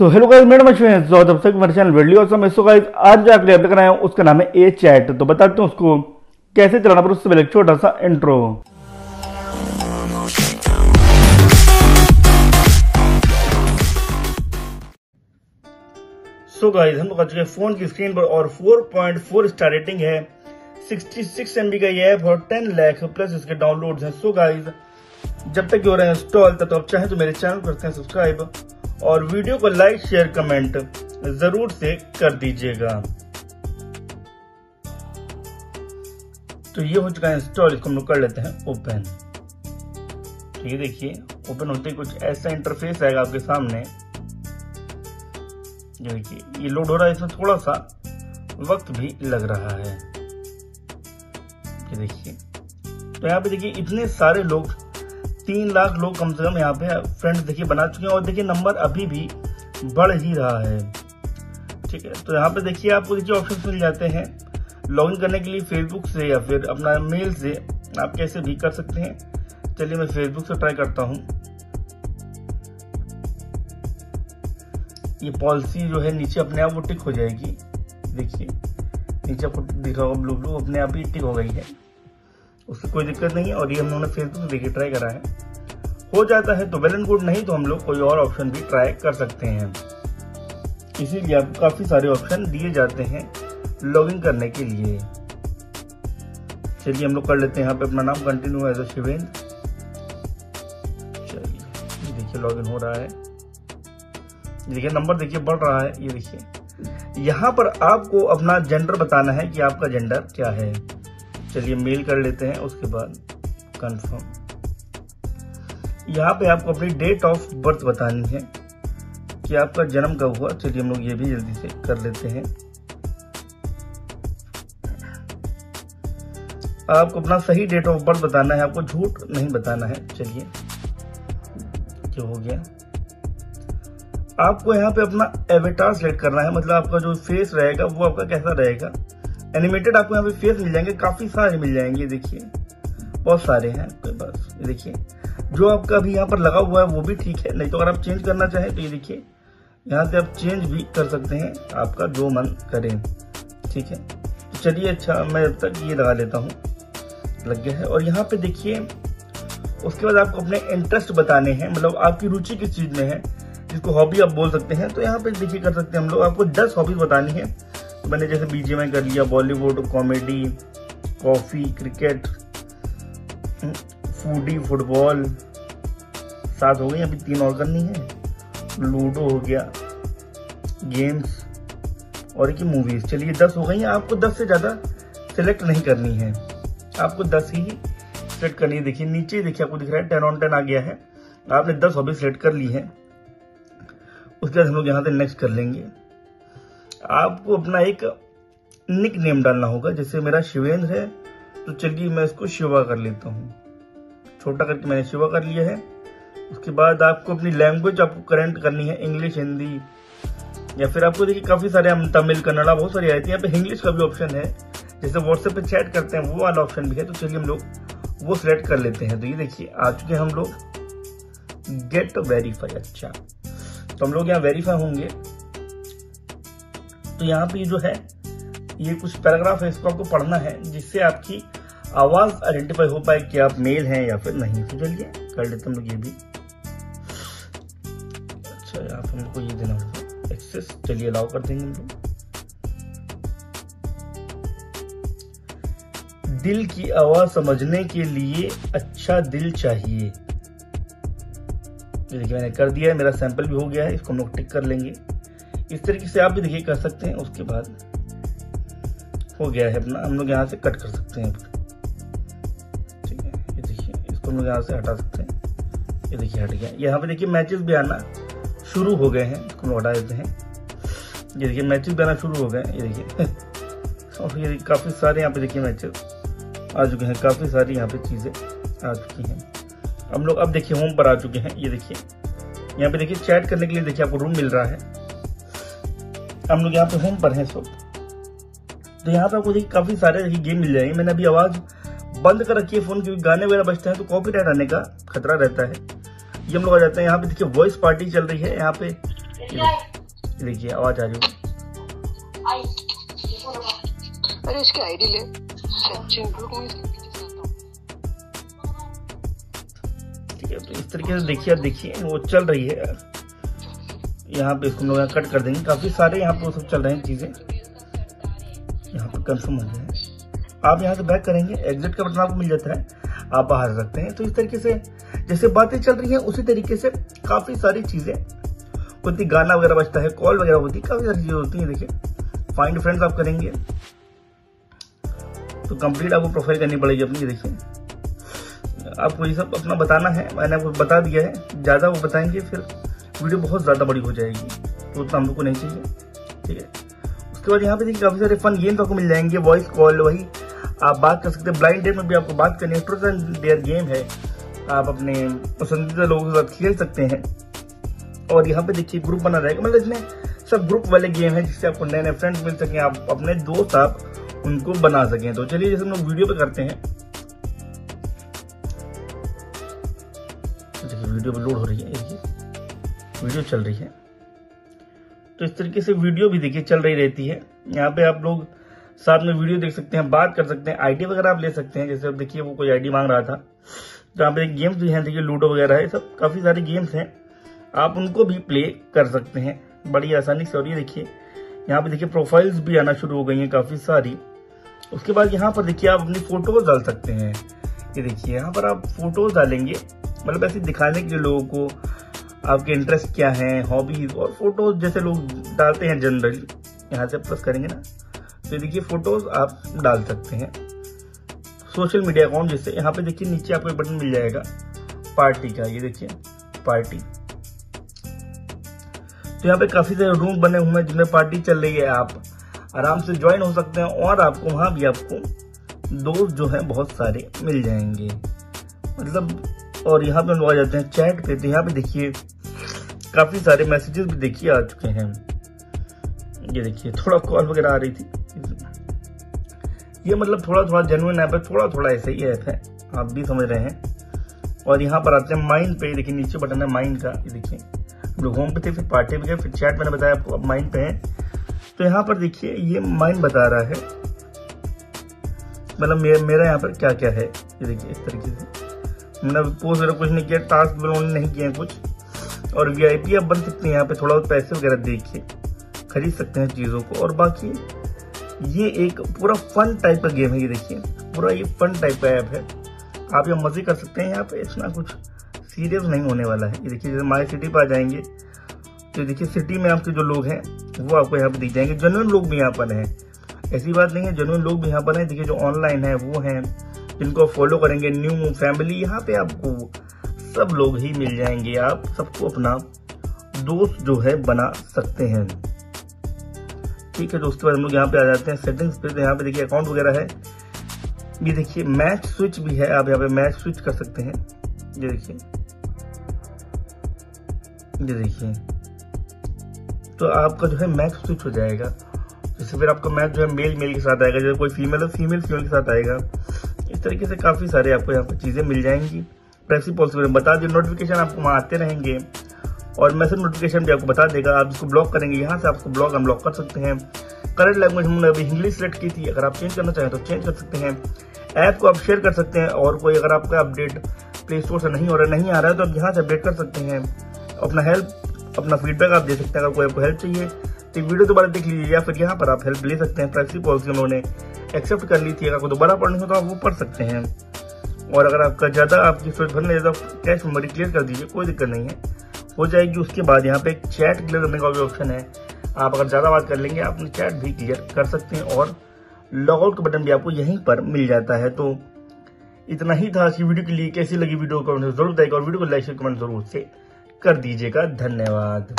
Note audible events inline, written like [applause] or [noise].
सो hello guys नाम है। तो जब तक मेरे चैनल सो मैं सो गाइस आज जो आपके अपडेट कराया हूँ, उसका नाम है ए चैट तो बताते हैं उसको, कैसे चलाना, पर उससे पहले छोटा सा इंट्रो सो गाइस हम लोग आ चुके हैं फ़ोन की स्क्रीन पर, और 4.4 स्टार रेटिंग है। 66 एमबी का ये ऐप और 10 लाख प्लस इसके डाउनलोड्स हैं। सो गाइस जब तक हो रहे हैं इंस्टॉल तब तो आप चाहें तो मेरे चैनल करते हैं सब्सक्राइब और वीडियो को लाइक, शेयर, कमेंट ज़रूर से कर दीजिएगा। तो ये हो चुका है इंस्टॉल इसको हम लोग कर लेते हैं ओपन ये देखिए ओपन होते ही कुछ ऐसा इंटरफेस आएगा आपके सामने। ये देखिए ये लोड हो रहा है, इसमें थोड़ा सा वक्त भी लग रहा है। देखिए तो यहाँ पे देखिए, इतने सारे लोग तीन लाख लोग कम से कम यहाँ पे फ्रेंड्स देखिए बना चुके हैं और देखिए नंबर अभी भी बढ़ ही रहा है। ठीक है तो यहाँ पे देखिए आपको देखिए ऑप्शन मिल जाते हैं। लॉगिन करने के लिए फेसबुक से या फिर अपना मेल से आप कैसे भी कर सकते हैं। चलिए मैं फेसबुक से ट्राई करता हूँ। ये पॉलिसी जो है नीचे अपने आप वो टिक हो जाएगी। देखिए, नीचे आपको दिखा होगा ब्लू ब्लू अपने आप ही टिक हो गई है। उससे कोई दिक्कत नहीं है और ये हम लोगों ने फेसबुक से देखिए ट्राई करा है। हो जाता है तो वेल एंड गुड नहीं तो हम लोग कोई और ऑप्शन भी ट्राई कर सकते हैं। इसीलिए आपको काफ़ी सारे ऑप्शन दिए जाते हैं लॉगिन करने के लिए। चलिए हम लोग कर लेते हैं यहाँ पे अपना नाम कंटिन्यू एज अ शिवेंद्र चलिए देखिए लॉगिन हो रहा है। देखिए नंबर देखिए बढ़ रहा है, ये देखिए। यहाँ पर आपको अपना जेंडर बताना है कि आपका जेंडर क्या है। चलिए मेल कर लेते हैं, उसके बाद कंफर्म यहाँ पे आपको अपनी डेट ऑफ़ बर्थ बतानी है कि आपका जन्म कब हुआ, चलिए हम लोग ये भी जल्दी से कर लेते हैं. आपको अपना सही डेट ऑफ़ बर्थ बताना है, आपको झूठ नहीं बताना है, चलिए. जो हो गया. आपको यहाँ पे अपना एवेटार सेलेक्ट करना है मतलब आपका जो फेस रहेगा, वो आपका कैसा रहेगा? एनिमेटेड आपको यहाँ पे फेस मिल जाएँगे, काफ़ी सारे मिल जाएँगे देखिए। बहुत सारे हैं आपके पास ये देखिए। जो आपका अभी यहाँ पर लगा हुआ है, वो भी ठीक है। नहीं तो अगर आप चेंज करना चाहें तो ये देखिए, यहाँ से आप चेंज भी कर सकते हैं, आपका जो मन करे, ठीक है। तो चलिए अच्छा मैं अब तक ये लगा लेता हूँ, लग गया है। और यहाँ पे देखिए, उसके बाद आपको अपने इंटरेस्ट बताने हैं मतलब आपकी रुचि किस चीज़ में है, जिसको हॉबी आप बोल सकते हैं। तो यहाँ पे देखिए, कर सकते हैं हम लोग। आपको दस हॉबीज बतानी है। तो मैंने जैसे बीजेएमआई कर लिया Bollywood comedy coffee cricket foodie football सात हो गई, अभी तीन और करनी है। लूडो हो गया गेम्स और एक मूवीज़ चलिए, दस हो गई, आपको दस से ज़्यादा सिलेक्ट नहीं करनी है। आपको दस ही सिलेक्ट करनी है। देखिए, नीचे देखिए, आपको दिख रहा है टेन ऑन टेन आ गया है। आपने दस हॉबी सिलेक्ट कर ली है। उसके बाद हम लोग यहाँ से नेक्स्ट कर लेंगे। आपको अपना एक निक नेम डालना होगा, जैसे मेरा शिवेंद्र है तो चलिए मैं इसको शिवा कर लेता हूँ। छोटा करके मैंने शिवा कर लिया है। उसके बाद आपको अपनी लैंग्वेज आपको करेंट करनी है इंग्लिश हिंदी या फिर आपको देखिए काफ़ी सारे हम तमिल, कन्नड़ा, बहुत सारी आती है। यहाँ पे इंग्लिश का भी ऑप्शन है। जैसे व्हाट्सएप पे चैट करते हैं, वो वाला ऑप्शन भी है तो चलिए हम लोग वो सिलेक्ट कर लेते हैं। तो ये देखिए, आ चुके हम लोग। गेट वेरीफाई अच्छा। तो हम लोग यहाँ वेरीफाई होंगे। तो यहाँ पे जो है, ये कुछ पैराग्राफ है, इसको आपको पढ़ना है, जिससे आपकी आवाज़ आइडेंटिफाई हो पाए कि आप मेल हैं या फिर नहीं। तो चलिए, कर लेते हम लोग ये भी। अच्छा यहाँ पे हमको ये देना होगा। एक्सेस चलिए अलाउ कर देंगे हम लोग। दिल की आवाज़ समझने के लिए अच्छा दिल चाहिए। देखिए, मैंने कर दिया है, मेरा सैंपल भी हो गया है, इसको हम लोग टिक कर लेंगे। इस तरीके से आप भी देखिए, कर सकते हैं। उसके बाद हो गया है अपना। हम लोग यहाँ से कट कर सकते हैं ठीक है, ये देखिए, इसको हम लोग यहाँ से हटा सकते हैं। ये देखिए, हट गया। यहाँ पे देखिए मैचेस भी आना शुरू हो गए हैं। इसको हम हटा देते हैं। ये देखिए मैचेस भी आना शुरू हो गए ये देखिए। [laughs] और ये काफ़ी सारे यहाँ पे देखिए मैचेस आ चुके हैं। काफ़ी सारी यहाँ पे चीज़ें आ चुकी हैं। हम लोग अब देखिए होम पर आ चुके हैं। ये देखिए, यहाँ पे देखिए चैट करने के लिए देखिए आपको रूम मिल रहा है। हम लोग यहाँ पे होम पर हैं सब। तो यहाँ पे आपको देखिए काफ़ी सारे देखिए गेम मिल जाएँगे। मैंने अभी आवाज़ बंद कर रखी है फ़ोन क्योंकि गाने वगैरह बजते हैं तो कॉपी आने का खतरा रहता है। ये हम लोग आ जाते हैं। यहाँ पे देखिए वॉइस पार्टी चल रही है। यहाँ पे देखिए आवाज़ आ रही अरे इसकी आईडी ले। ठीक है तो इस तरीके से देखिए आप देखिए वो चल रही है। यहाँ पे इसको हम लोग कट कर देंगे। काफ़ी सारे यहाँ पे वो सब चल रहे हैं चीज़ें। यहाँ पे कंफर्म हो जाए आप यहाँ से बैक करेंगे एग्जिट का बटन आपको मिल जाता है। आप बाहर सकते हैं। तो इस तरीके से, जैसे बातें चल रही हैं, उसी तरीके से काफ़ी सारी चीज़ें होती गाना वगैरह बजता है कॉल वगैरह होती है, काफ़ी सारी चीज़ें होती हैं, देखिए। फाइंड फ्रेंड्स आप करेंगे। तो कंप्लीट आपको प्रोफ़ाइल करनी पड़ेगी अपनी, देखिए। आपको ये सब अपना बताना है, मैंने आपको बता दिया है। ज़्यादा वो बताएँगे फिर। वीडियो बहुत ज़्यादा बड़ी हो जाएगी तो उतना हम लोग को नहीं चाहिए, ठीक है? उसके बाद यहाँ पे देखिए काफ़ी सारे फन गेम्स आपको मिल जाएँगे वॉइस कॉल वही आप बात कर सकते हैं ब्लाइंड डेट में भी आपको बात करनी है ट्रूथ डेयर गेम है, आप अपने पसंदीदा लोगों के साथ खेल सकते हैं। और यहाँ पे देखिए ग्रुप बना रहेगा मतलब इसमें सब ग्रुप वाले गेम है जिससे आपको नए नए फ्रेंड्स मिल सके, आप अपने दोस्त आप उनको बना सकें। तो चलिए जैसे हम लोग वीडियो पे करते हैं। वीडियो पे लोड हो रही है वीडियो चल रही है। तो इस तरीके से वीडियो भी देखिए, चल रही रहती है। यहाँ पे आप लोग साथ में वीडियो देख सकते हैं, बात कर सकते हैं, आईडी वगैरह आप ले सकते हैं। जैसे अब देखिए, वो कोई आईडी मांग रहा था तो यहाँ पे गेम्स भी हैं, देखिए, लूडो वगैरह है सब काफ़ी सारे गेम्स हैं। आप उनको भी प्ले कर सकते हैं। बड़ी आसानी से, और ये देखिए, यहाँ पे देखिए प्रोफाइल्स भी आना शुरू हो गई हैं काफ़ी सारी। उसके बाद यहाँ पर देखिए, आप अपनी फ़ोटोज़ डाल सकते हैं। ये देखिए, यहाँ पर आप फ़ोटोज़ डालेंगे मतलब ऐसे दिखाने के लिए लोगों को आपके इंटरेस्ट क्या है हॉबीज और फ़ोटोज़ जैसे लोग डालते हैं जनरली यहाँ से प्लस करेंगे ना तो देखिए फ़ोटोज़ आप डाल सकते हैं। सोशल मीडिया अकाउंट जैसे, यहाँ पे देखिए नीचे आपको बटन मिल जाएगा पार्टी का, ये देखिए पार्टी तो यहाँ पे काफ़ी सारे रूम बने हुए हैं जिनमें पार्टी चल रही है, आप आराम से ज्वाइन हो सकते हैं और आपको वहाँ भी आपको दोस्त जो है बहुत सारे मिल जाएँगे। मतलब और यहाँ पे हम आ जाते हैं चैट पे। तो यहाँ पे देखिए, काफ़ी सारे मैसेजेस भी देखिए, आ चुके हैं। ये देखिए, थोड़ा कॉल वगैरह आ रही थी। ये मतलब थोड़ा थोड़ा जेनुअन ऐप है, थोड़ा थोड़ा ऐसे ही ऐप है, आप भी समझ रहे हैं। और यहाँ पर आते हैं माइंड पे देखिए नीचे बटन है माइंड का, ये देखिए। हम लोग होम पे थे, फिर पार्टी पे गए, फिर चैट मैंने बताया आपको, अब माइंड पे है। तो यहाँ पर देखिए, ये माइंड बता रहा है। मतलब मेरा यहाँ पर क्या क्या है, ये देखिए, इस तरीके से। पोस्ट वगैरह कुछ नहीं किया टास्क उन्होंने नहीं किए कुछ। और वीआईपी आप बन सकते हैं, यहाँ पे थोड़ा पैसे वगैरह देखिए। खरीद सकते हैं चीज़ों को। और बाकी, ये एक पूरा फन टाइप का गेम है, ये देखिए। पूरा ये फन टाइप का ऐप है। आप यहाँ मज़े कर सकते हैं, यहाँ पे इतना कुछ सीरियस नहीं होने वाला है। ये देखिए, जैसे माई सिटी पर आ जाएँगे तो देखिए सिटी में आपके जो लोग हैं, वो आपको यहाँ पे दिख जाएँगे। जनरल लोग भी यहाँ पर हैं। ऐसी बात नहीं है जनरल लोग भी यहाँ पर हैं। देखिए जो ऑनलाइन है, वो हैं। जिनको फॉलो करेंगे न्यू फैमिली यहाँ पे आपको सब लोग ही मिल जाएँगे। आप सबको अपना दोस्त जो है बना सकते हैं। ठीक है दोस्तों, हम लोग यहाँ पे आ जाते हैं सेटिंग्स पे। तो यहाँ पे देखिए अकाउंट वगैरह है। ये देखिए मैच स्विच भी है। आप यहाँ पे मैच स्विच कर सकते हैं। ये देखिए। ये देखिए। तो आपका जो है मैच स्विच हो जाएगा। जैसे फिर आपका मैच जो है मेल मेल के साथ आएगा। जैसे कोई फीमेल है फीमेल फीमेल के साथ आएगा। इस तरीके से काफ़ी सारे आपको यहाँ पर चीज़ें मिल जाएँगी। प्रेसी पॉलिसी बता दिए नोटिफिकेशन आपको वहाँ आते रहेंगे। और मैसेज नोटिफिकेशन भी आपको बता देगा, आप इसको ब्लॉक करेंगे, यहाँ से आपको ब्लॉक अनब्लॉक कर सकते हैं। करंट लैंग्वेज हमने अभी इंग्लिश सेलेक्ट की थी, अगर आप चेंज करना चाहें तो चेंज कर सकते हैं। ऐप को आप शेयर कर सकते हैं, और कोई अगर आपका अपडेट प्ले स्टोर से नहीं हो रहा, नहीं आ रहा है तो आप यहाँ से अपडेट कर सकते हैं। अपना हेल्प अपना फीडबैक आप दे सकते हैं, अगर कोई आपको हेल्प चाहिए। तो वीडियो दोबारा देख लीजिए, या फिर यहाँ पर आप हेल्प ले सकते हैं। प्राइवेसी पॉलिसी उन्होंने एक्सेप्ट कर ली थी, अगर आपको दोबारा पढ़नी हो तो आप वो पढ़ सकते हैं। और अगर आपका ज़्यादा आपकी स्टोरेज भरने ज़्यादा कैश मेमोरी क्लियर कर दीजिए, कोई दिक्कत नहीं है। हो जाएगी उसके बाद यहाँ पे चैट क्लियर करने का भी ऑप्शन है। आप अगर ज़्यादा बात कर लेंगे आप चैट भी क्लियर कर सकते हैं और लॉगआउट का बटन भी आपको यहीं पर मिल जाता है। तो इतना ही था आज की वीडियो के लिए। कैसी लगी वीडियो कमेंट ज़रूर बताएगा और वीडियो को लाइक शेयर कमेंट ज़रूर से कर दीजिएगा। धन्यवाद।